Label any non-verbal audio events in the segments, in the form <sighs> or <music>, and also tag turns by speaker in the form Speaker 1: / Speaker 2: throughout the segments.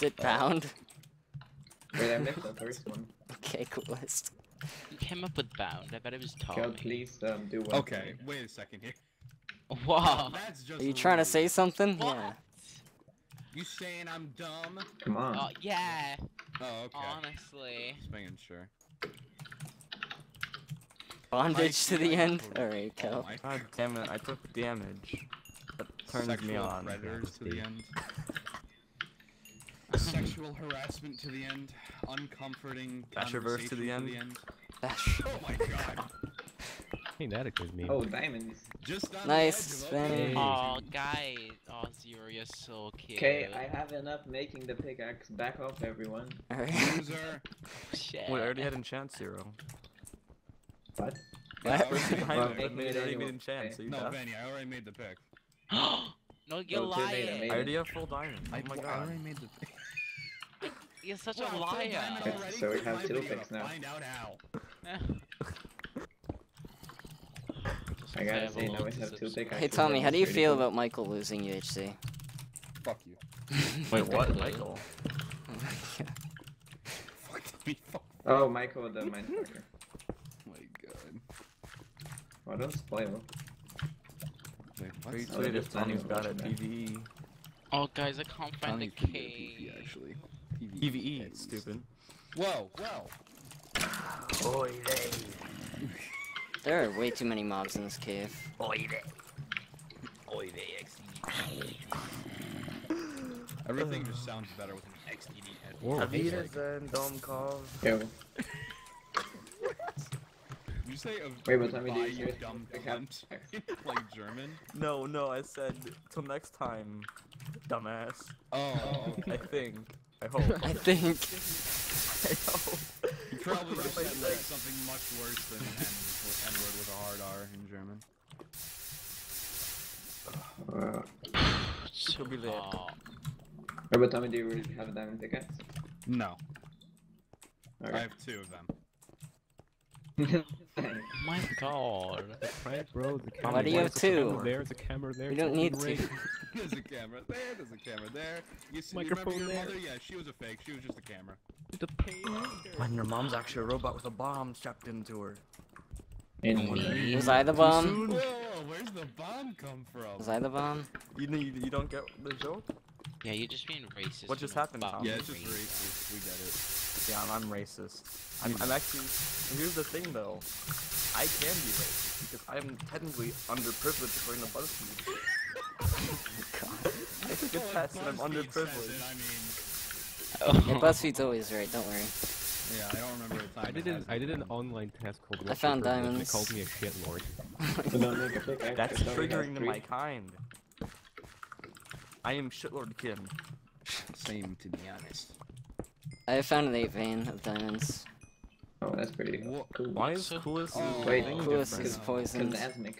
Speaker 1: Is it bound?
Speaker 2: Wait, I missed the first one. <laughs>
Speaker 1: Okay, coolest.
Speaker 3: You came up with bound. I bet it was
Speaker 2: Kel,
Speaker 3: Tommy.
Speaker 2: please um, do one.
Speaker 4: Okay, wait a second here.
Speaker 3: Wow.
Speaker 4: That's just
Speaker 1: Are you trying to say something?
Speaker 3: What?
Speaker 1: Yeah.
Speaker 4: You saying I'm dumb?
Speaker 2: Come on.
Speaker 3: Oh yeah.
Speaker 4: Oh, okay.
Speaker 3: Honestly.
Speaker 4: Just making sure.
Speaker 1: Bondage to the
Speaker 4: Mike,
Speaker 1: end. Alright,
Speaker 4: oh
Speaker 1: Kel.
Speaker 4: my
Speaker 5: God damn it, I took damage. That turns
Speaker 4: Sexual
Speaker 5: me on.
Speaker 4: predators to the end. Sexual harassment to the end. Uncomforting
Speaker 5: Basherverse to the
Speaker 4: conversation
Speaker 5: end.
Speaker 1: Bash.
Speaker 4: Oh my god. <laughs>
Speaker 6: Ain't that a good meme?
Speaker 2: Oh, diamonds.
Speaker 4: Just
Speaker 1: Nice,
Speaker 4: the edge of
Speaker 1: Benny.
Speaker 4: okay.
Speaker 3: Oh guys. Oh Zero, you're so cute.
Speaker 2: Okay, I have enough making the pickaxe. Back off, everyone.
Speaker 1: Alright.
Speaker 4: Loser. <laughs>
Speaker 3: Oh, shit.
Speaker 5: Wait, I already had enchant zero.
Speaker 2: What?
Speaker 4: Yeah, I
Speaker 5: What?
Speaker 4: already made
Speaker 5: I
Speaker 2: make
Speaker 5: made,
Speaker 2: it
Speaker 5: already made enchant,
Speaker 2: Okay.
Speaker 5: so you
Speaker 4: No,
Speaker 5: deaf.
Speaker 4: Benny, I already made the pick. <gasps>
Speaker 3: no, you're
Speaker 2: Oh, too late, I
Speaker 3: lying.
Speaker 5: I already have full diamond. Oh my
Speaker 4: I
Speaker 5: god.
Speaker 4: already made the pick.
Speaker 3: You're such
Speaker 4: Wow,
Speaker 3: a liar.
Speaker 2: Okay, so we
Speaker 4: Click
Speaker 2: have
Speaker 4: my
Speaker 2: two
Speaker 4: video
Speaker 2: now.
Speaker 4: Find out how. <laughs>
Speaker 2: I gotta say,
Speaker 3: Terrible
Speaker 2: now we
Speaker 3: to
Speaker 2: have two
Speaker 3: subscribe.
Speaker 2: pickaxes.
Speaker 1: Hey Tommy, how do you feel about Michael losing UHC?
Speaker 4: Fuck you. <laughs>
Speaker 5: Wait, what? Michael?
Speaker 4: Fuck <laughs> me.
Speaker 2: Oh, Michael the Mindfucker.
Speaker 4: my god.
Speaker 2: Oh, don't spoil.
Speaker 4: Wait, what?
Speaker 5: Retweet
Speaker 2: Oh,
Speaker 5: if
Speaker 2: just planning
Speaker 5: Tommy's
Speaker 2: on
Speaker 5: bad at PvE.
Speaker 3: Oh guys, I can't find the
Speaker 4: Tommy's pretty good
Speaker 3: key.
Speaker 4: PvE, actually.
Speaker 5: PvE, it's stupid.
Speaker 4: Whoa, whoa.
Speaker 5: Oy
Speaker 1: There are way too many mobs in this cave.
Speaker 5: Oy
Speaker 4: Oy Everything just sounds better with an XDD head.
Speaker 6: Whoa, hey,
Speaker 5: Avida Zen Domkov.
Speaker 2: Yo,
Speaker 4: You say a
Speaker 2: Wait, what time me do
Speaker 4: "Bye,
Speaker 2: this
Speaker 4: you
Speaker 2: with-
Speaker 4: dumb
Speaker 2: I
Speaker 4: cunt, <laughs> like German.
Speaker 5: No, no, I said till next time, dumbass.
Speaker 4: Oh,
Speaker 5: I think. I hope. <laughs>
Speaker 1: I think. <laughs>
Speaker 5: I hope.
Speaker 4: you probably just said like something much worse than N with N-word with a hard R in German. <sighs>
Speaker 2: uh,
Speaker 3: So
Speaker 5: be lit.
Speaker 3: hot.
Speaker 2: wait, Tommy, do you really have a diamond pickaxe?
Speaker 4: No, I have two of them.
Speaker 3: My god.
Speaker 6: Right, bro. The camera.
Speaker 1: Why do you have
Speaker 6: there's a camera
Speaker 1: two?
Speaker 6: There, there's a camera there.
Speaker 1: We don't need
Speaker 6: fucking
Speaker 1: to. <laughs>
Speaker 4: there's a camera there. There's a camera there. You see,
Speaker 6: Microphone
Speaker 4: remember your
Speaker 6: there.
Speaker 4: mother? Yeah, she was a fake. She was just a camera.
Speaker 6: The pain.
Speaker 5: When your mom's actually a robot with a bomb strapped into her.
Speaker 2: In
Speaker 1: Was I the bomb?
Speaker 4: Whoa, where's the bomb come from?
Speaker 1: Was I the bomb?
Speaker 5: You, you, you don't get the joke?
Speaker 3: Yeah, you're just being racist.
Speaker 5: What just happened,
Speaker 3: not
Speaker 5: Tom?
Speaker 4: Yeah, it's just
Speaker 3: racist.
Speaker 4: racist. We get it.
Speaker 5: Yeah, I'm, I'm racist. I'm, I'm actually. Here's the thing, though. I can be racist because I'm technically underprivileged according to BuzzFeed. <laughs> I took a test and I'm underprivileged.
Speaker 4: it, I mean, oh.
Speaker 1: Yeah, BuzzFeed's always right, don't worry.
Speaker 4: yeah, I don't remember the time.
Speaker 6: I did an I did an online test called.
Speaker 1: I found
Speaker 6: Your and
Speaker 1: diamonds.
Speaker 6: They called me a shit lord.
Speaker 2: So don't make a pickaxe.
Speaker 5: That's
Speaker 2: it only has
Speaker 5: triggering to my kind. I am shitlord kin.
Speaker 4: Same, to be honest.
Speaker 1: I found an 8 vein of diamonds.
Speaker 2: Oh, that's pretty
Speaker 4: Wha-
Speaker 2: cool.
Speaker 5: Why is
Speaker 3: So-
Speaker 5: coolest
Speaker 4: Oh,
Speaker 2: Wait,
Speaker 5: thing
Speaker 1: Coolest
Speaker 5: different?
Speaker 1: is
Speaker 4: No.
Speaker 1: poisoned.
Speaker 2: Plasmic.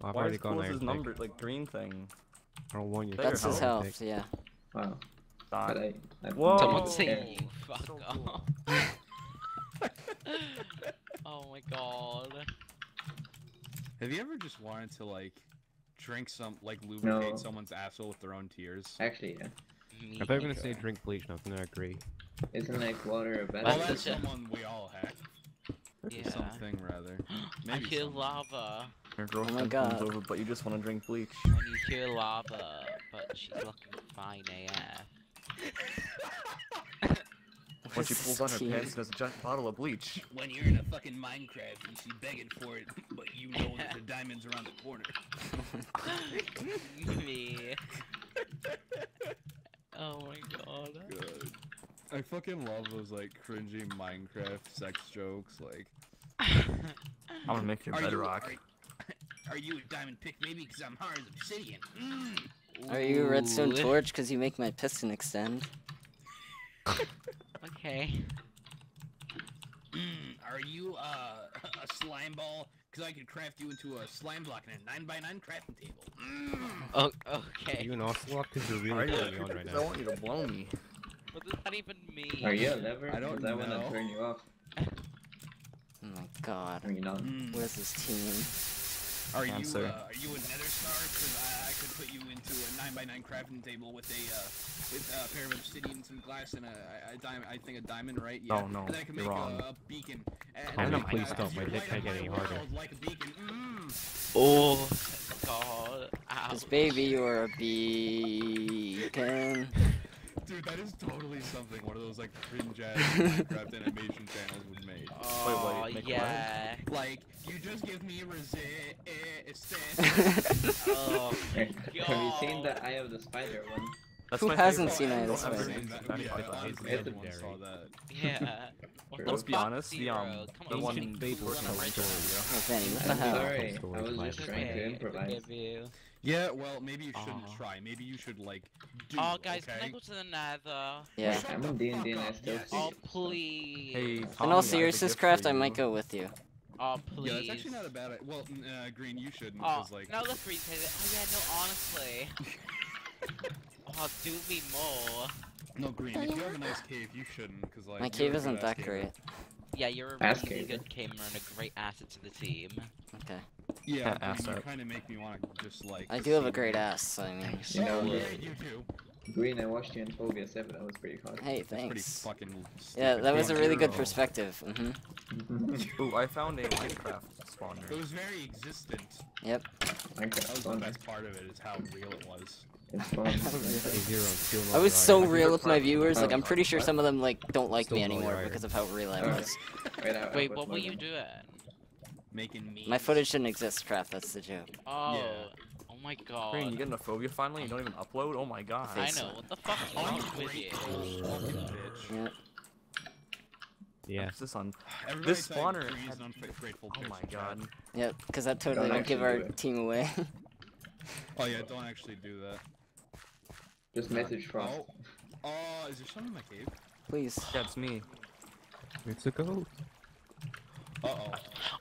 Speaker 6: Oh, I've
Speaker 5: Why
Speaker 6: already
Speaker 5: is
Speaker 6: gone
Speaker 5: coolest
Speaker 6: there.
Speaker 5: number like green thing?
Speaker 6: I don't want you.
Speaker 5: There,
Speaker 1: That's his
Speaker 5: how?
Speaker 1: health, yeah.
Speaker 2: Wow. But I. I
Speaker 5: Whoa.
Speaker 3: Someone
Speaker 5: Oh,
Speaker 3: say you. Fuck
Speaker 5: So
Speaker 3: off. <laughs> oh my god.
Speaker 4: Have you ever just wanted to like drink some, like lubricate
Speaker 2: No.
Speaker 4: someone's asshole with their own tears?
Speaker 2: Actually, yeah.
Speaker 3: Me
Speaker 6: If I was gonna say drink bleach, I was gonna agree.
Speaker 2: Isn't like water a
Speaker 4: Well,
Speaker 2: better?
Speaker 3: That's
Speaker 4: that's
Speaker 3: such a-
Speaker 4: someone we all have.
Speaker 3: Yeah.
Speaker 4: Something rather. <gasps>
Speaker 3: I
Speaker 4: Maybe
Speaker 3: hear
Speaker 4: someone.
Speaker 3: lava.
Speaker 5: Your girlfriend
Speaker 1: Oh my
Speaker 5: comes
Speaker 1: God.
Speaker 5: over, but you just want to drink bleach.
Speaker 3: When you hear lava, but she's looking fine AF. <laughs>
Speaker 5: When she pulls on her
Speaker 1: Jeez.
Speaker 5: pants, there's a giant bottle of bleach. <laughs>
Speaker 4: When you're in a fucking Minecraft and she's begging for it, but you know that the diamond's around the corner.
Speaker 3: Me. Oh my god.
Speaker 4: Good. I fucking love those like cringy Minecraft sex jokes. Like, <laughs>
Speaker 5: I'm gonna make your
Speaker 4: are you,
Speaker 5: bedrock.
Speaker 4: are, are you a diamond pick? Maybe because I'm hard as obsidian. Mm.
Speaker 1: Are you a redstone torch? Because you make my piston extend.
Speaker 3: Okay.
Speaker 4: Mm. Are you uh, <laughs> a slime ball? Because I could craft you into a slime block and a 9x9 crafting table. Mm.
Speaker 3: Oh,
Speaker 6: Are
Speaker 3: okay.
Speaker 6: you an ocelot? Because you're
Speaker 5: Are
Speaker 6: really
Speaker 5: you?
Speaker 6: turning on right
Speaker 5: Because I want you to blow me.
Speaker 3: What does that even mean?
Speaker 2: Are you a lever?
Speaker 4: I don't
Speaker 2: Because I wanna turn you off.
Speaker 1: Oh my god.
Speaker 2: Are you not?
Speaker 4: Mm.
Speaker 1: Where's this team?
Speaker 4: Are you uh, are you a nether star? Because I, I could put you into a nine by nine crafting table with a uh, with a pair of obsidian, some glass, and a, a diamond. I think a diamond, right? Yeah.
Speaker 5: Oh, no,
Speaker 4: And I can
Speaker 5: you're
Speaker 4: make
Speaker 5: wrong.
Speaker 4: A, a beacon. And,
Speaker 6: Tommy,
Speaker 4: and
Speaker 5: please
Speaker 6: stop,
Speaker 4: if
Speaker 6: my dick can't get any harder.
Speaker 4: Like a beacon. Mm.
Speaker 3: Oh god. Ow.
Speaker 1: Cause baby, you're a beacon. <laughs>
Speaker 4: Dude, that is totally something one of those like cringe ass <laughs> Minecraft animation channels would make.
Speaker 3: Oh
Speaker 5: wait, make what?
Speaker 3: yeah.
Speaker 4: Like, you just give me resistance. <laughs>
Speaker 3: Oh
Speaker 2: Have you seen the Eye of the Spider one?
Speaker 5: That's
Speaker 1: Who
Speaker 5: my
Speaker 1: hasn't
Speaker 5: favorite.
Speaker 1: seen Eye of the
Speaker 5: I've
Speaker 1: Spider?
Speaker 5: seen that.
Speaker 4: Yeah,
Speaker 5: That's
Speaker 4: I
Speaker 5: my
Speaker 4: honestly
Speaker 2: favorite.
Speaker 4: everyone saw that.
Speaker 3: Yeah. <laughs>
Speaker 2: Let's
Speaker 5: be honest, the um, the one
Speaker 3: you
Speaker 6: should
Speaker 3: should
Speaker 6: fade
Speaker 3: Google
Speaker 6: with
Speaker 3: them
Speaker 6: no
Speaker 3: right
Speaker 6: story.
Speaker 1: Oh, Vanny, what the hell?
Speaker 2: sorry, I was just trying to
Speaker 3: Okay,
Speaker 2: improvise.
Speaker 3: Forgive you.
Speaker 4: Yeah, well, maybe you shouldn't
Speaker 3: Aw.
Speaker 4: try. Maybe you should like do.
Speaker 3: Oh guys,
Speaker 4: okay?
Speaker 3: can I go to the nether?
Speaker 1: Yeah.
Speaker 4: Shut
Speaker 2: I'm in D and D and I still
Speaker 4: yes.
Speaker 2: see
Speaker 3: Oh please.
Speaker 5: Hey, Tommy, I
Speaker 1: In
Speaker 5: have
Speaker 1: all seriousness, Craft, I might go with you.
Speaker 3: Oh please.
Speaker 4: Yeah, that's actually not a bad. i- Well, uh, Green, you shouldn't,
Speaker 3: Oh,
Speaker 4: because like.
Speaker 3: no, look, Green said it. Oh yeah, no, honestly. <laughs> oh, do me more.
Speaker 4: No, Green. If you have a <laughs> nice cave, you shouldn't, because like.
Speaker 1: My cave isn't that
Speaker 4: gamer.
Speaker 1: great.
Speaker 3: Yeah, you're a
Speaker 2: Ass
Speaker 3: really
Speaker 2: caving.
Speaker 3: good gamer and a great asset to the team.
Speaker 1: Okay.
Speaker 4: Yeah,
Speaker 5: Yeah,
Speaker 4: Green,
Speaker 5: ass
Speaker 4: you kind of make me want to just like.
Speaker 1: I do have a great ass, so I mean.
Speaker 2: You know,
Speaker 4: yeah, you do.
Speaker 2: Green, I watched you in Phobia 7, that was pretty hot.
Speaker 1: Hey,
Speaker 4: That's pretty
Speaker 1: thanks.
Speaker 4: fucking.
Speaker 1: Yeah, that was a really good
Speaker 4: zero.
Speaker 1: perspective. hmm <laughs>
Speaker 5: Ooh, I found a Minecraft spawner.
Speaker 4: It was very existent.
Speaker 1: Yep.
Speaker 2: Minecraft
Speaker 4: That was the best part of it, is how real it was.
Speaker 2: It's fun.
Speaker 6: Hey, Zero, I'm stealing
Speaker 1: I
Speaker 6: all
Speaker 1: was so real with my viewers. Like, I'm pretty sure some of them like don't like me
Speaker 6: Still know
Speaker 1: anymore because of how real I was. <laughs>
Speaker 2: Wait, I, I
Speaker 3: Wait, what were you
Speaker 2: on.
Speaker 3: doing?
Speaker 4: Making me.
Speaker 1: My footage didn't exist, Craft. That's the joke.
Speaker 3: Oh,
Speaker 4: Yeah.
Speaker 3: oh my god.
Speaker 5: Green, you getting a phobia finally? You don't even upload? Oh my god.
Speaker 3: I know, what the fuck is wrong
Speaker 4: you
Speaker 3: with
Speaker 4: great
Speaker 3: you?
Speaker 4: fucking bitch.
Speaker 6: Yeah.
Speaker 5: What's this on?
Speaker 4: Everybody
Speaker 5: This
Speaker 4: type
Speaker 5: spawner
Speaker 4: Green's
Speaker 5: had-
Speaker 4: ungrateful
Speaker 5: Oh my god.
Speaker 1: Yep. Because that totally
Speaker 2: Don't
Speaker 1: won't give our
Speaker 2: it.
Speaker 1: team away.
Speaker 4: Oh yeah, don't actually do that.
Speaker 2: Just message Frost.
Speaker 4: Oh, oh, is there something in my cave?
Speaker 1: Please.
Speaker 5: Yeah, it's me.
Speaker 6: It's a ghost.
Speaker 4: Uh oh.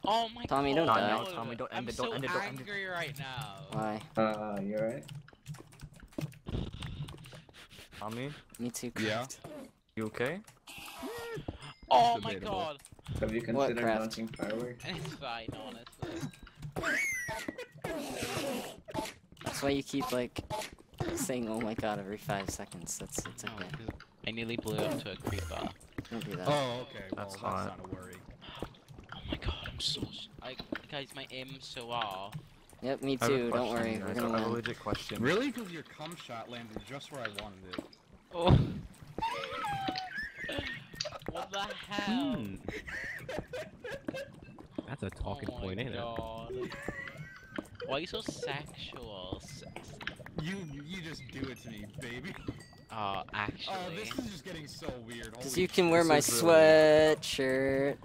Speaker 3: Oh my
Speaker 1: Tommy, don't
Speaker 3: god.
Speaker 1: die.
Speaker 5: No, Tommy, don't end
Speaker 3: I'm
Speaker 5: it, don't
Speaker 3: so
Speaker 5: end it, don't end it.
Speaker 3: angry right now.
Speaker 1: Why?
Speaker 2: Uh, you alright?
Speaker 5: Tommy,
Speaker 1: Me too,
Speaker 4: Yeah.
Speaker 5: You okay?
Speaker 3: Oh my god.
Speaker 2: Have you considered
Speaker 1: craft?
Speaker 2: launching fireworks? <laughs>
Speaker 3: It's fine, honestly.
Speaker 1: That's why you keep like <laughs> saying "Oh my god" every five seconds. That's it's
Speaker 3: No,
Speaker 1: okay.
Speaker 3: 'cause I nearly blew up to a creeper.
Speaker 1: Don't do that.
Speaker 4: Oh, okay. Well,
Speaker 5: That's
Speaker 4: that's,
Speaker 5: hot.
Speaker 4: not a worry.
Speaker 3: Oh my god, I'm so. I, guys, my aim's so off.
Speaker 1: Yep, me
Speaker 5: I have a
Speaker 1: too. Don't
Speaker 5: question,
Speaker 1: worry,
Speaker 5: guys.
Speaker 1: we're gonna
Speaker 5: have a legit question.
Speaker 4: Really? Because your cum shot landed just where I wanted it.
Speaker 3: Oh. <laughs> what the hell?
Speaker 6: Hmm. <laughs> That's a talking
Speaker 3: oh my
Speaker 6: point, ain't it?
Speaker 3: Why are you so sexual? S-
Speaker 4: You you just do it to me, baby.
Speaker 3: Uh, <laughs> actually.
Speaker 4: Oh, this is just getting so weird.
Speaker 1: Cause
Speaker 4: Holy
Speaker 1: you can wear my
Speaker 5: This is really-
Speaker 1: sweatshirt.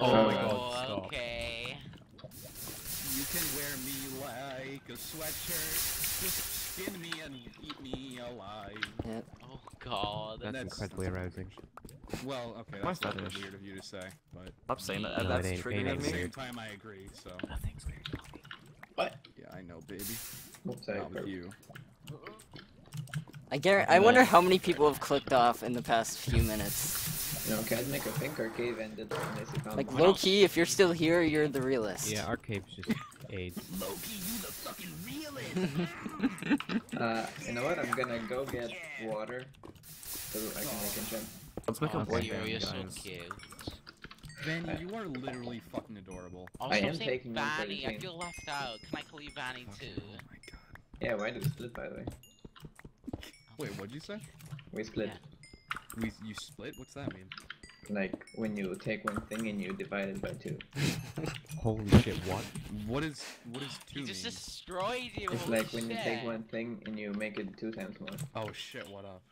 Speaker 3: oh,
Speaker 2: Oh
Speaker 6: my God, stop.
Speaker 3: okay.
Speaker 4: You can wear me like a sweatshirt. Just skin me and eat me alive.
Speaker 1: Yep.
Speaker 3: Oh god.
Speaker 6: That's,
Speaker 4: That's-
Speaker 6: incredibly arousing.
Speaker 4: Well, okay, that's a little weird of you to say, but
Speaker 5: I'm saying that.
Speaker 6: No,
Speaker 5: That's
Speaker 6: it ain't- it
Speaker 5: triggering
Speaker 6: ain't
Speaker 4: at the
Speaker 5: me.
Speaker 4: same time, I agree. So
Speaker 6: Nothing's weird. What?
Speaker 4: yeah, I know, baby.
Speaker 2: Oops, sorry,
Speaker 4: Not with you.
Speaker 1: I guarantee. I wonder how many people have clicked off in the past few minutes.
Speaker 2: You know, can't make a think our cave ended unless
Speaker 1: Like
Speaker 2: one.
Speaker 1: low key, if you're still here, you're the realist.
Speaker 6: Yeah, our cave's just AIDS. <laughs>
Speaker 4: Loki, you the fucking realist. <laughs>
Speaker 2: Uh, you know what? I'm gonna go get water so I can make a jump.
Speaker 5: Let's make a
Speaker 3: Oh,
Speaker 5: boy
Speaker 3: Zero,
Speaker 5: band, guys.
Speaker 3: Cute.
Speaker 4: Vanny, you are literally fucking adorable.
Speaker 3: Also,
Speaker 2: I am taking one for
Speaker 3: Vanny, I feel left out. Can I call you Vanny too?
Speaker 4: Oh my god.
Speaker 2: Yeah, why did we split by the way?
Speaker 4: Wait, what'd you say?
Speaker 2: We split.
Speaker 4: We you split? What's that mean?
Speaker 2: Like when you take one thing and you divide it by two. <laughs>
Speaker 6: Holy shit, what?
Speaker 4: What is what is two
Speaker 3: He just
Speaker 4: mean?
Speaker 3: destroyed you.
Speaker 2: It's
Speaker 3: holy
Speaker 2: like when you take one thing and you make it two times more.
Speaker 4: Oh shit, what up?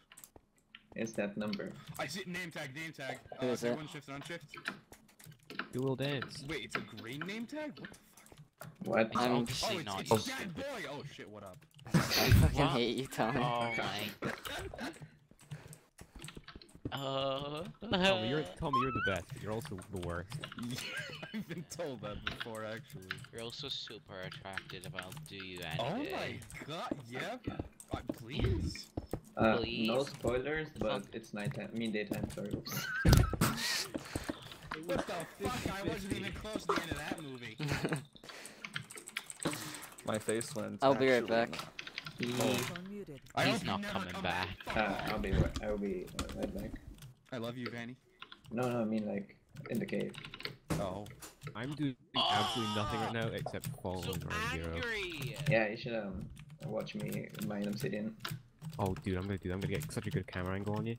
Speaker 2: It's that number.
Speaker 4: I see name tag, name tag.
Speaker 1: Who
Speaker 4: Uh,
Speaker 1: is
Speaker 4: take
Speaker 1: it?
Speaker 4: one shift and unshift.
Speaker 6: Dual dance.
Speaker 4: Wait, it's a green name tag? What the fuck?
Speaker 2: What?
Speaker 3: It's
Speaker 1: I'm-
Speaker 4: Oh,
Speaker 3: obviously
Speaker 4: it's,
Speaker 3: not.
Speaker 4: it's
Speaker 3: you.
Speaker 4: Dad Boy! Oh shit, what up? <laughs>
Speaker 1: I fucking
Speaker 3: What?
Speaker 1: hate you, Tommy.
Speaker 3: Oh <laughs> my. <laughs> Uh,
Speaker 6: Tommy, you're Tommy, you're the best. but You're also the worst.
Speaker 4: Yeah, I've been told that before, actually.
Speaker 3: You're also super attractive. I'll do you
Speaker 4: Oh
Speaker 3: any
Speaker 4: my
Speaker 3: day.
Speaker 4: god, yeah? Uh, please?
Speaker 2: Uh, no spoilers, but
Speaker 3: Fuck.
Speaker 2: it's nighttime. I mean daytime. Sorry. Oops.
Speaker 4: What the fuck? I wasn't even close to the end of that movie. <laughs>
Speaker 5: my face when it's
Speaker 1: I'll be right
Speaker 5: actually
Speaker 1: back.
Speaker 5: not.
Speaker 7: Unmuted.
Speaker 4: I
Speaker 3: He's not coming
Speaker 4: come
Speaker 3: back.
Speaker 2: Uh, I'll be right. I'll be right back.
Speaker 4: I love you, Vanny.
Speaker 2: No, no, I mean like in the cave.
Speaker 4: Oh.
Speaker 6: I'm doing absolutely nothing right now except
Speaker 3: So
Speaker 6: following Round Zero.
Speaker 2: Yeah, you should um watch me mine obsidian.
Speaker 6: Oh, dude, I'm gonna do that. I'm gonna get such a good camera angle on you.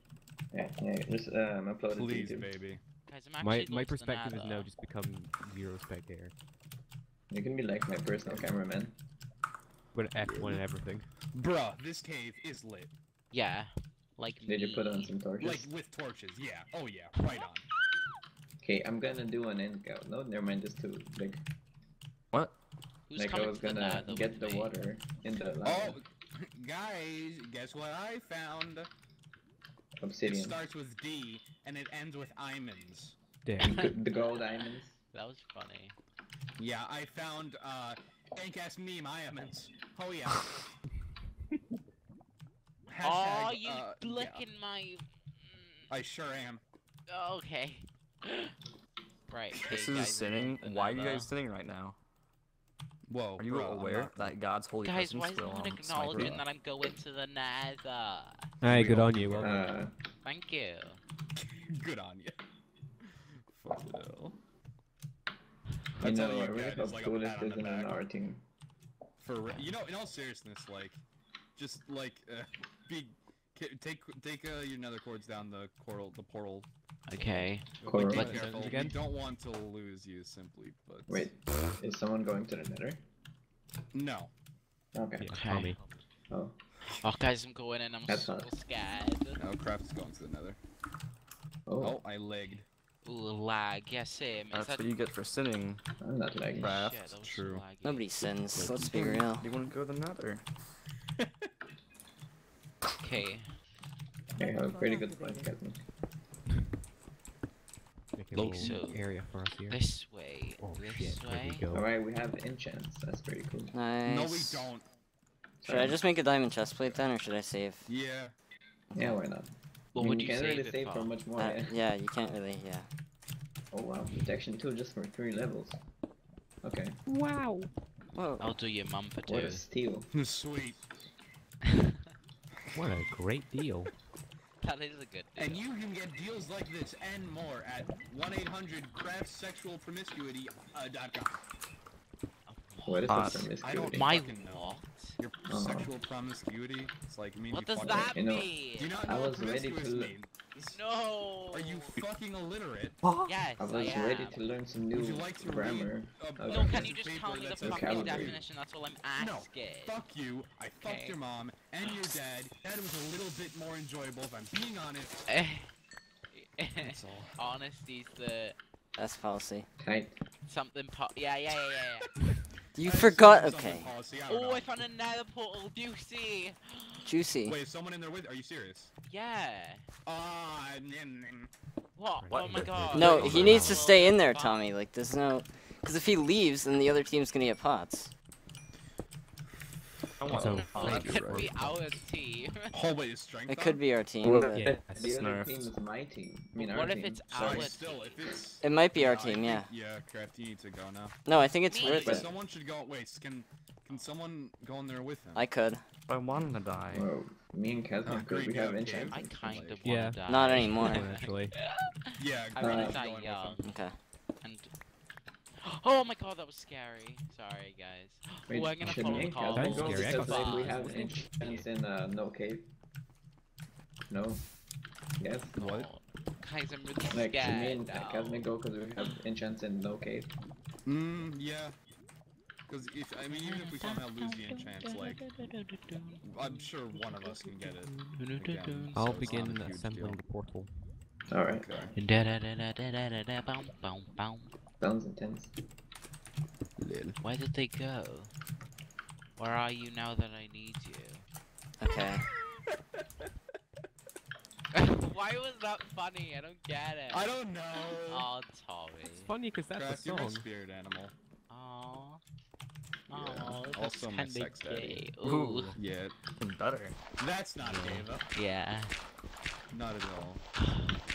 Speaker 2: Yeah, yeah. Just um upload it to
Speaker 4: Please,
Speaker 2: YouTube.
Speaker 4: baby.
Speaker 3: Guys, I'm
Speaker 6: My
Speaker 3: actually
Speaker 6: my
Speaker 3: going
Speaker 6: perspective has now just become zero spectator.
Speaker 2: You can be like my personal cameraman.
Speaker 6: With F1 and everything.
Speaker 4: Bruh, this cave is lit.
Speaker 3: Yeah. Like
Speaker 2: Did you put on some torches?
Speaker 4: Like with torches. Yeah. Oh yeah. Right on.
Speaker 2: Okay, I'm gonna do an end count. No, never mind. Just too big.
Speaker 5: What?
Speaker 3: Who's
Speaker 2: like I was gonna
Speaker 3: nether
Speaker 2: get the
Speaker 3: me?
Speaker 2: water in the
Speaker 4: Oh, <laughs> guys, guess what I found? It starts with D and it ends with diamonds.
Speaker 6: Damn. <laughs> <laughs>
Speaker 2: The gold diamonds.
Speaker 3: That was funny.
Speaker 4: Yeah, I found uh Ankass meme diamonds. Oh yeah. <laughs>
Speaker 3: oh, you
Speaker 4: uh, yeah,
Speaker 3: licking my. Mm,
Speaker 4: I sure am.
Speaker 3: Okay. <gasps> right.
Speaker 5: This
Speaker 3: hey,
Speaker 5: is
Speaker 3: guys,
Speaker 5: sinning.
Speaker 3: the
Speaker 5: Why are you guys sitting right now?
Speaker 4: Whoa.
Speaker 5: Are you
Speaker 4: bruh, I'm
Speaker 5: aware
Speaker 4: not-
Speaker 5: that God's holy
Speaker 3: Guys,
Speaker 5: presence
Speaker 3: why is no one
Speaker 5: um,
Speaker 3: acknowledging that I'm going to the nether?
Speaker 6: Hey, good on you.
Speaker 4: do
Speaker 6: Well
Speaker 2: Uh,
Speaker 3: Thank you. <laughs>
Speaker 4: Good on you. Fuck it hell.
Speaker 2: you
Speaker 4: all
Speaker 2: know,
Speaker 4: you
Speaker 2: I really
Speaker 4: get is
Speaker 2: hope
Speaker 4: like a
Speaker 2: Coolest
Speaker 4: pat on
Speaker 2: isn't on
Speaker 4: back.
Speaker 2: our team.
Speaker 4: For re- you know, in all seriousness, like, just like, uh, be take take uh, your nether coords down the portal, the portal.
Speaker 3: Okay.
Speaker 4: But be careful.
Speaker 6: sentence
Speaker 4: We
Speaker 6: again?
Speaker 4: don't want to lose you simply, but
Speaker 2: Wait, is someone going to the nether?
Speaker 4: no.
Speaker 2: Okay.
Speaker 6: Yeah,
Speaker 3: Okay.
Speaker 6: Tommy.
Speaker 2: Oh,
Speaker 3: Oh, guys, I'm going in. I'm
Speaker 2: That's
Speaker 3: so
Speaker 2: fine.
Speaker 3: scared.
Speaker 4: Oh, no, Craft is going to the nether.
Speaker 2: oh,
Speaker 4: Oh, I legged.
Speaker 3: Ooh, lag. Yeah, same.
Speaker 5: That's
Speaker 3: that...
Speaker 5: what you get for sinning.
Speaker 2: I'm not lagging.
Speaker 5: Craft,
Speaker 3: Shit, that was
Speaker 4: true.
Speaker 3: Laggy.
Speaker 1: Nobody sins. Let's be real.
Speaker 5: You want to go to the nether? <laughs>
Speaker 3: Okay.
Speaker 2: Okay, have a pretty good point, Captain.
Speaker 6: Make a
Speaker 3: Like
Speaker 6: little
Speaker 3: so.
Speaker 6: area for us here.
Speaker 3: This way.
Speaker 6: Oh
Speaker 3: this
Speaker 6: shit, there
Speaker 3: way.
Speaker 6: we go.
Speaker 2: Alright, we have enchants. That's pretty cool.
Speaker 1: Nice.
Speaker 4: No, we don't.
Speaker 1: Should I just make a diamond chest plate then, or should I save?
Speaker 4: Yeah.
Speaker 2: Yeah, why not?
Speaker 3: What
Speaker 2: I mean,
Speaker 3: would
Speaker 2: you
Speaker 3: you
Speaker 2: can't
Speaker 3: save
Speaker 2: really save
Speaker 3: for?
Speaker 2: for much more.
Speaker 1: Uh,
Speaker 2: yeah.
Speaker 1: yeah, you can't really. Yeah.
Speaker 2: Oh wow, protection two just for three levels. Okay,
Speaker 6: Wow.
Speaker 1: Whoa.
Speaker 3: I'll do your mum for 2.
Speaker 2: what
Speaker 3: two.
Speaker 2: a steal.
Speaker 4: Sweet. <laughs>
Speaker 6: What a great deal.
Speaker 3: That is a good deal.
Speaker 4: And you can get deals like this and more at 1-800-CRAFTSEXUALPROMISCUITY.com.
Speaker 2: What is
Speaker 5: Hot.
Speaker 2: this
Speaker 4: I don't
Speaker 2: promiscuity?
Speaker 3: My
Speaker 4: fucking know.
Speaker 3: what?
Speaker 4: Your
Speaker 2: Oh.
Speaker 4: sexual promiscuity? It's like, it means
Speaker 3: What
Speaker 4: you
Speaker 3: does
Speaker 4: fuck
Speaker 3: that
Speaker 2: You know-
Speaker 3: mean?
Speaker 4: Do you not
Speaker 2: I
Speaker 4: know what
Speaker 2: was ready to-
Speaker 4: means?
Speaker 3: No.
Speaker 4: Are you fucking illiterate?
Speaker 3: Yes,
Speaker 2: I was
Speaker 3: am.
Speaker 2: ready to learn some new
Speaker 4: Would you like to
Speaker 2: grammar.
Speaker 4: read a,
Speaker 2: Okay.
Speaker 3: No, can you just tell me the
Speaker 4: that
Speaker 3: fucking
Speaker 2: vocabulary.
Speaker 3: definition? That's all I'm asking.
Speaker 4: No,
Speaker 3: asking.
Speaker 4: Fuck you. I fucked your mom and your dad. That was a little bit more enjoyable if I'm being honest. That's all. <laughs>
Speaker 3: Honesty's the
Speaker 1: That's policy.
Speaker 2: Tight.
Speaker 3: something po- Yeah, yeah, yeah, yeah. yeah.
Speaker 1: You
Speaker 4: That's
Speaker 1: forgot.
Speaker 4: some- some
Speaker 1: Okay.
Speaker 4: policy, I
Speaker 3: oh,
Speaker 4: know.
Speaker 3: I found another portal. Juicy.
Speaker 1: Juicy.
Speaker 4: Wait, is someone in there with? Are you serious?
Speaker 3: Yeah.
Speaker 4: Ah, uh, mm,
Speaker 3: What?
Speaker 6: What
Speaker 3: Oh my god.
Speaker 1: No,
Speaker 6: Oh,
Speaker 1: he needs to stay in there, Tommy. Like, there's no. Because if he leaves, then the other team's gonna get pots.
Speaker 5: I want
Speaker 6: So-
Speaker 5: to
Speaker 3: Oh, it
Speaker 5: find you,
Speaker 3: could be our team. <laughs>
Speaker 4: hallway strength.
Speaker 1: It could be our team.
Speaker 2: Well,
Speaker 1: but
Speaker 6: Yeah,
Speaker 2: the other team is my team. I mean,
Speaker 3: What
Speaker 2: our
Speaker 3: if
Speaker 2: team.
Speaker 3: it's
Speaker 2: Sorry.
Speaker 3: our
Speaker 4: Still, if it's.
Speaker 1: It might be our
Speaker 4: Yeah, I
Speaker 1: team,
Speaker 4: think-
Speaker 1: yeah.
Speaker 4: Yeah, Craft, you need to go now.
Speaker 1: No, I think it's
Speaker 3: Me.
Speaker 1: worth
Speaker 2: But-
Speaker 1: it.
Speaker 4: Someone should go. Wait, can can someone go in there with him?
Speaker 1: I could.
Speaker 5: I want to die.
Speaker 2: Whoa, me and Catherine,
Speaker 4: great
Speaker 2: we have
Speaker 4: game,
Speaker 2: enchants.
Speaker 3: I kind of
Speaker 6: Yeah.
Speaker 3: want to die.
Speaker 1: Not anymore.
Speaker 6: Actually.
Speaker 4: yeah,
Speaker 3: I
Speaker 2: Uh,
Speaker 3: want
Speaker 4: Craft
Speaker 3: to die young.
Speaker 1: Okay.
Speaker 3: And. Oh my god, that was scary. Sorry, guys.
Speaker 2: Wait,
Speaker 3: oh, I'm gonna
Speaker 2: should
Speaker 3: follow the
Speaker 2: and
Speaker 3: call.
Speaker 2: Catherine
Speaker 6: That's scary, I got
Speaker 2: we
Speaker 3: bars.
Speaker 2: have enchants in uh, no cave. No. Yes.
Speaker 4: What?
Speaker 3: Guys, I'm really
Speaker 2: Like, should me and
Speaker 3: now.
Speaker 2: Catherine go because we have enchants in no cave?
Speaker 4: Mm, yeah. Because if I mean, even if we somehow lose the enchants, like I'm sure one of us can get it. Again, so
Speaker 6: I'll
Speaker 4: it's
Speaker 6: begin assembling
Speaker 4: deal.
Speaker 6: the portal.
Speaker 3: Boom, boom, boom.
Speaker 2: Sounds intense.
Speaker 3: Where did they go? Where are you now that I need you?
Speaker 1: Okay. <laughs>
Speaker 3: Why was that funny? I don't get it.
Speaker 4: I don't know.
Speaker 3: Oh, Tommy.
Speaker 6: It's funny because that's
Speaker 4: Craft,
Speaker 6: the
Speaker 4: you're my spirit animal.
Speaker 3: Aw.
Speaker 4: Yeah.
Speaker 3: Aw,
Speaker 4: Also my sex daddy.
Speaker 3: gay. Ooh.
Speaker 4: Yeah,
Speaker 5: Even better.
Speaker 4: that's not gay though.
Speaker 3: Yeah.
Speaker 4: Not at all. <sighs> <sighs>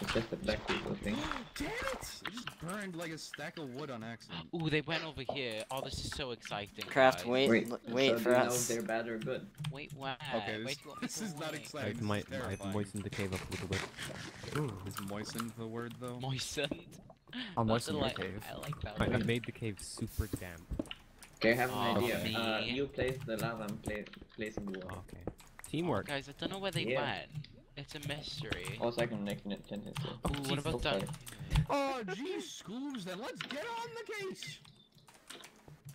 Speaker 4: No reason.
Speaker 2: It's Just the black people thing.
Speaker 4: Damn it! I just burned like a stack of wood on accident.
Speaker 3: Ooh, they went over here. Oh, this is so exciting.
Speaker 1: Craft,
Speaker 3: guys.
Speaker 1: wait,
Speaker 2: Wait,
Speaker 1: l-
Speaker 2: so
Speaker 1: for
Speaker 2: you know
Speaker 1: us.
Speaker 2: if they're bad or good?
Speaker 3: Wait, why?
Speaker 4: Okay, this,
Speaker 3: you want me
Speaker 4: this is not exciting.
Speaker 6: I've,
Speaker 4: this
Speaker 6: mi- I've moistened the cave up a little bit.
Speaker 5: Ooh,
Speaker 4: Is moistened the word though?
Speaker 3: Moistened.
Speaker 5: I'll
Speaker 3: That's
Speaker 5: moisten
Speaker 3: a
Speaker 5: cave.
Speaker 3: I like that.
Speaker 6: I, I made the cave super damp.
Speaker 2: Okay, I have an
Speaker 3: Oh,
Speaker 2: idea.
Speaker 3: me.
Speaker 2: Uh, you place the lava, I'm pla placing the water.
Speaker 6: Okay. Teamwork.
Speaker 3: Guys, I don't know where they
Speaker 2: Yeah.
Speaker 3: went. It's a mystery.
Speaker 2: Also, I can make it tendency.
Speaker 3: Ooh, what about that?
Speaker 4: Oh, geez, Scooms, then let's get on the case!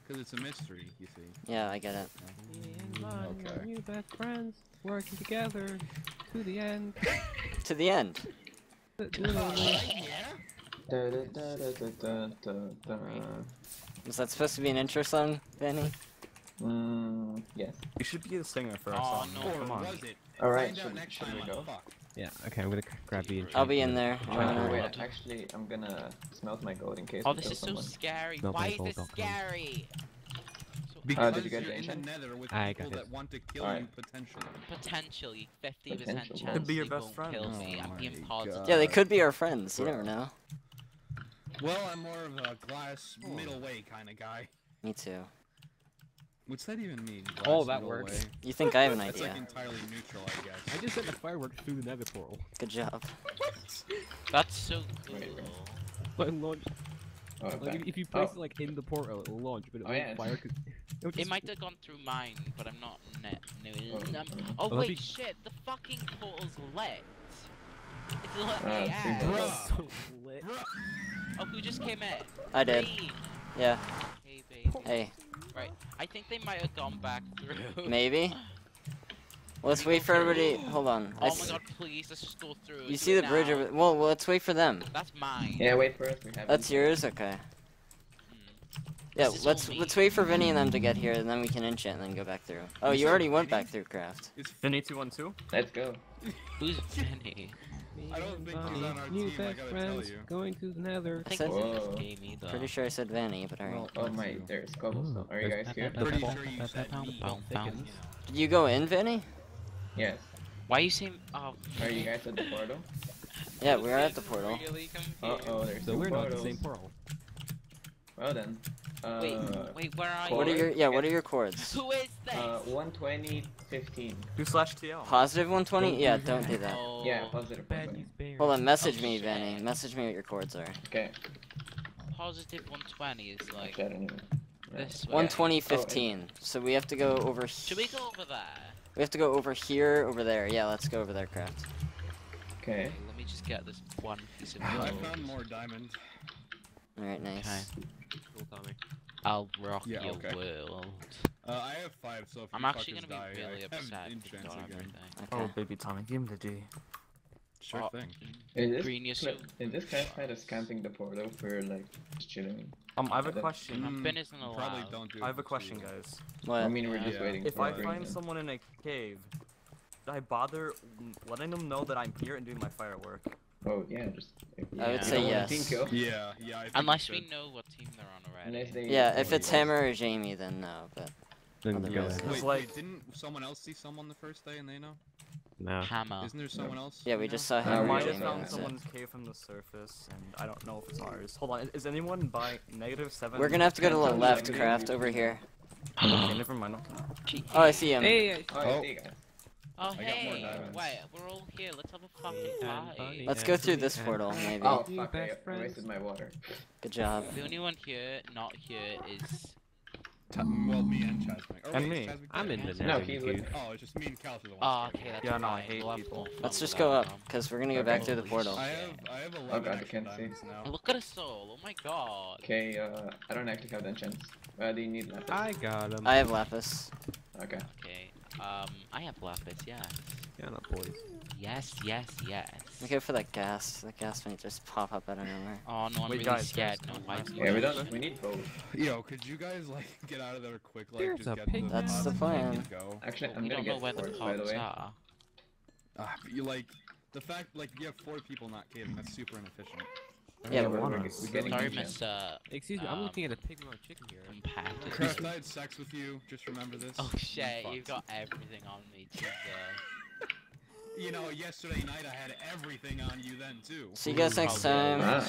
Speaker 4: Because it's a mystery, you see.
Speaker 1: Yeah, I get it.
Speaker 4: Okay.
Speaker 6: New best friends working together to the end. <laughs>
Speaker 1: To the end. <laughs>
Speaker 2: Da, da, da, da, da, da, da, da.
Speaker 1: Was that supposed to be an intro song, Benny?
Speaker 2: Mm, yes.
Speaker 5: You should be the singer for us.
Speaker 3: Oh,
Speaker 5: song.
Speaker 3: no.
Speaker 4: Or
Speaker 5: Come on.
Speaker 4: was it?
Speaker 2: Alright,
Speaker 4: Find out
Speaker 2: should,
Speaker 4: next
Speaker 2: should
Speaker 4: time
Speaker 2: we go?
Speaker 6: Yeah, okay, I'm gonna grab the
Speaker 1: I'll be in there.
Speaker 2: Wait,
Speaker 1: Uh,
Speaker 2: wait,
Speaker 3: Alright.
Speaker 2: actually, I'm gonna smelt my gold in case
Speaker 3: Oh, this
Speaker 2: kill
Speaker 3: is so scary.
Speaker 6: No,
Speaker 3: Why is this scary? So
Speaker 4: Because
Speaker 2: did you get
Speaker 4: you're
Speaker 2: the
Speaker 4: in the nether with
Speaker 6: I
Speaker 4: people that want to kill
Speaker 2: Alright.
Speaker 4: you potentially.
Speaker 3: potentially 50%
Speaker 2: Potential.
Speaker 3: chance
Speaker 5: Could be your
Speaker 3: they
Speaker 5: best
Speaker 3: won't
Speaker 5: friend.
Speaker 3: kill me.
Speaker 4: Oh
Speaker 3: I'm being
Speaker 4: my
Speaker 3: positive.
Speaker 1: yeah, they could be our friends. You never know.
Speaker 4: Well, I'm more of a glass middle way kind of guy.
Speaker 1: Me too.
Speaker 4: What's that even mean? Glass
Speaker 6: Oh, that
Speaker 4: middle
Speaker 6: works.
Speaker 4: way?
Speaker 1: You think I have an idea?
Speaker 4: That's like
Speaker 1: idea?
Speaker 4: entirely neutral, I guess.
Speaker 6: I just sent the fireworks through the nether portal.
Speaker 1: Good job. <laughs>
Speaker 3: That's so cool.
Speaker 2: Wait, wait.
Speaker 6: But it launched,
Speaker 2: Oh,
Speaker 6: like,
Speaker 2: back.
Speaker 6: if, if you place
Speaker 2: Oh.
Speaker 6: it like in the portal, it'll launch, but it
Speaker 2: Oh,
Speaker 6: won't
Speaker 2: yeah.
Speaker 6: fire. 'cause- it'll
Speaker 3: It might have gone through mine, but I'm not net. No,
Speaker 2: Oh,
Speaker 3: um,
Speaker 2: oh.
Speaker 3: oh
Speaker 6: Well,
Speaker 3: wait,
Speaker 6: if
Speaker 3: shit! The fucking portal's lit. It's lit
Speaker 2: Uh,
Speaker 3: me
Speaker 2: bro.
Speaker 6: So lit.
Speaker 3: Oh, who just came in?
Speaker 1: I did.
Speaker 3: Green.
Speaker 1: Yeah.
Speaker 3: Hey, baby.
Speaker 1: Hey,
Speaker 3: Right. I think they might have gone back through.
Speaker 1: maybe. <laughs> Let's wait for everybody. Hold on. I
Speaker 3: Oh
Speaker 1: s-
Speaker 3: my god, please, let's just go through.
Speaker 1: you
Speaker 3: Do
Speaker 1: see
Speaker 3: it
Speaker 1: the bridge over? Well, well, let's wait for them.
Speaker 3: That's mine.
Speaker 2: Yeah, wait for us. We have
Speaker 1: That's yours. Okay.
Speaker 3: Hmm. Yeah,
Speaker 1: let's let's wait for Vinny and them to get here, and then we can enchant and then go back through. Oh, you already went back through craft.
Speaker 4: It's
Speaker 5: Vinny two one two.
Speaker 2: Let's go.
Speaker 3: Who's Vinny?
Speaker 4: I don't think he's
Speaker 6: Bunny,
Speaker 4: on our
Speaker 6: New
Speaker 4: team, I
Speaker 6: best
Speaker 4: gotta
Speaker 6: friends
Speaker 4: tell you.
Speaker 6: going to the nether.
Speaker 3: I think
Speaker 1: Said-
Speaker 3: this is
Speaker 2: Whoa.
Speaker 1: Pretty sure I said Vanny, but alright.
Speaker 4: Well,
Speaker 2: Oh my, there's cobblestone. Are you guys here?
Speaker 4: Pretty sure you said me.
Speaker 3: Boom, boom.
Speaker 4: You.
Speaker 1: Did you go in, Vinny?
Speaker 2: Yes.
Speaker 3: Why you saying? Oh.
Speaker 2: Are you guys at the portal?
Speaker 1: Yeah, we are at the portal.
Speaker 3: Really
Speaker 2: Uh oh, there's
Speaker 6: So
Speaker 2: two
Speaker 6: we're not the same portal.
Speaker 2: Well then. Uh,
Speaker 3: Wait, wait, where are
Speaker 1: What are
Speaker 3: you?
Speaker 1: your yeah? What are your coords? <laughs>
Speaker 3: Who is this?
Speaker 2: Uh, 120, 15.
Speaker 5: Two slash TL.
Speaker 1: Positive 120? Yeah, don't do that.
Speaker 3: Oh,
Speaker 2: Yeah, positive
Speaker 6: Bad
Speaker 2: 120.
Speaker 6: news bears.
Speaker 1: Hold on, message
Speaker 3: Oh,
Speaker 1: me,
Speaker 3: shit.
Speaker 1: Vanny. Message me what your coords are.
Speaker 2: Okay.
Speaker 3: Positive 120 is like
Speaker 2: Actually, I
Speaker 3: this way.
Speaker 1: 120,
Speaker 2: Oh,
Speaker 1: 15. So we have to go over.
Speaker 3: Should we go over there?
Speaker 1: We have to go over here, over there. Yeah, let's go over there, craft.
Speaker 2: Okay.
Speaker 3: Okay, let me just get this one piece of
Speaker 4: I found more diamond.
Speaker 1: All right, nice.
Speaker 3: Okay.
Speaker 6: Cool, Tommy.
Speaker 3: I'll rock
Speaker 4: Yeah,
Speaker 3: your
Speaker 4: okay.
Speaker 3: world.
Speaker 4: Uh, I have five, so if
Speaker 3: I'm
Speaker 4: you
Speaker 3: actually gonna be
Speaker 4: die,
Speaker 3: really
Speaker 4: I have
Speaker 3: upset if you
Speaker 4: enchants
Speaker 3: got
Speaker 4: again.
Speaker 3: everything.
Speaker 1: Okay.
Speaker 5: Oh baby Tommy, give him the D.
Speaker 4: Sure
Speaker 3: Oh.
Speaker 4: thing.
Speaker 2: Is this,
Speaker 3: Green, you're
Speaker 2: cl-
Speaker 3: so-
Speaker 2: is this class had us camping the portal for like just chilling?
Speaker 5: Um, I have a question.
Speaker 3: I'm
Speaker 4: Mm,
Speaker 3: finished
Speaker 4: you
Speaker 3: allowed.
Speaker 4: Probably don't do it
Speaker 5: I have a question,
Speaker 4: two.
Speaker 5: guys.
Speaker 1: What?
Speaker 2: I mean, we're just waiting
Speaker 5: If
Speaker 2: for
Speaker 5: I find
Speaker 2: then.
Speaker 5: someone in a cave, should I bother letting them know that I'm here and doing my firework?
Speaker 2: Oh yeah, just. If
Speaker 1: I would say
Speaker 2: don't want a
Speaker 1: yes.
Speaker 2: Team kill,
Speaker 4: Yeah, yeah.
Speaker 3: Unless we know what team they're on already.
Speaker 2: they.
Speaker 1: yeah, if it's
Speaker 2: Yeah.
Speaker 1: him or Jamie, then no. But
Speaker 6: Then
Speaker 1: Other
Speaker 6: go
Speaker 1: guys.
Speaker 6: ahead.
Speaker 4: Wait,
Speaker 5: like-
Speaker 4: wait, didn't someone else see someone the first day and they know?
Speaker 6: No.
Speaker 3: Hammer.
Speaker 4: Isn't there someone else?
Speaker 1: yeah, we
Speaker 4: know?
Speaker 1: just saw
Speaker 2: Uh,
Speaker 1: him.
Speaker 5: I
Speaker 1: or
Speaker 5: might
Speaker 2: yeah,
Speaker 5: have
Speaker 1: Jamie,
Speaker 5: found someone's cave from the surface, and I don't know if it's ours. Hold on, is, is anyone by negative seven?
Speaker 1: We're gonna have to go to the left, craft over here.
Speaker 5: Okay, never mind.
Speaker 1: Oh, I see him.
Speaker 6: Hey,
Speaker 2: Oh, I see, guys.
Speaker 3: Oh
Speaker 4: I
Speaker 3: hey, wait, we're all here. Let's have a fucking party.
Speaker 1: Let's go through this portal, maybe.
Speaker 2: Oh
Speaker 6: You
Speaker 2: fuck! I
Speaker 6: best
Speaker 2: I
Speaker 6: friends.
Speaker 2: wasted my water.
Speaker 1: Good job.
Speaker 3: The only one here, not here, is
Speaker 4: Ta- well, me and Chasmic. Or
Speaker 5: And me.
Speaker 6: I'm in the
Speaker 2: No, he's with-
Speaker 4: Oh, it's just me and Cal are the ones.
Speaker 3: Oh, okay, that's
Speaker 5: Yeah, no, I hate
Speaker 3: We'll
Speaker 5: people.
Speaker 3: more fun
Speaker 1: Let's just go up, cause we're gonna go
Speaker 2: Okay.
Speaker 1: back through the portal.
Speaker 4: I have I have 11
Speaker 2: Oh god, I can't see.
Speaker 4: diamonds now.
Speaker 3: Oh, Look at a soul. Oh my god.
Speaker 2: Okay, uh, I don't actually have the enchants. Uh, do you need lapis?
Speaker 6: I got him.
Speaker 1: I have lapis.
Speaker 2: Okay.
Speaker 3: Okay. Um, I have lapis. Yeah.
Speaker 6: Yeah, not boys.
Speaker 3: Yes, yes, yes.
Speaker 1: We go for that gas. That gas might just pop up out of nowhere.
Speaker 3: Oh no, I'm
Speaker 5: Wait,
Speaker 3: really
Speaker 5: guys,
Speaker 3: scared.
Speaker 5: guys,
Speaker 3: No,
Speaker 5: guys,
Speaker 3: why?
Speaker 5: guys.
Speaker 2: Yeah, we don't. We need both.
Speaker 4: Yo, could you guys like get out of there quick? Like,
Speaker 6: There's
Speaker 4: just
Speaker 6: a
Speaker 4: get
Speaker 6: pig
Speaker 4: the
Speaker 1: That's the
Speaker 4: and
Speaker 1: plan.
Speaker 4: Go.
Speaker 2: Actually,
Speaker 3: But
Speaker 2: I'm
Speaker 3: we
Speaker 2: gonna
Speaker 3: don't know
Speaker 2: get
Speaker 3: where the
Speaker 2: quartz, by the
Speaker 3: pods
Speaker 2: way.
Speaker 3: are.
Speaker 4: Ah, you like the fact like you have four people not caving. That's super inefficient.
Speaker 1: Yeah,
Speaker 2: we're,
Speaker 1: we're-
Speaker 2: we're,
Speaker 5: we're-
Speaker 2: we're getting
Speaker 3: Sorry,
Speaker 2: enchants.
Speaker 3: Mr.
Speaker 6: Excuse me, I'm
Speaker 3: Um,
Speaker 6: looking at a pig on a chicken here.
Speaker 3: Compacted.
Speaker 4: Craft, I had <laughs> sex with you. Just remember this.
Speaker 3: Oh shit, you've got everything on me, Jesus.
Speaker 4: you know, yesterday night I had everything on you then too.
Speaker 3: See you guys next
Speaker 1: How
Speaker 3: time.